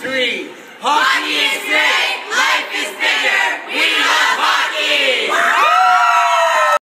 three. Hockey is great!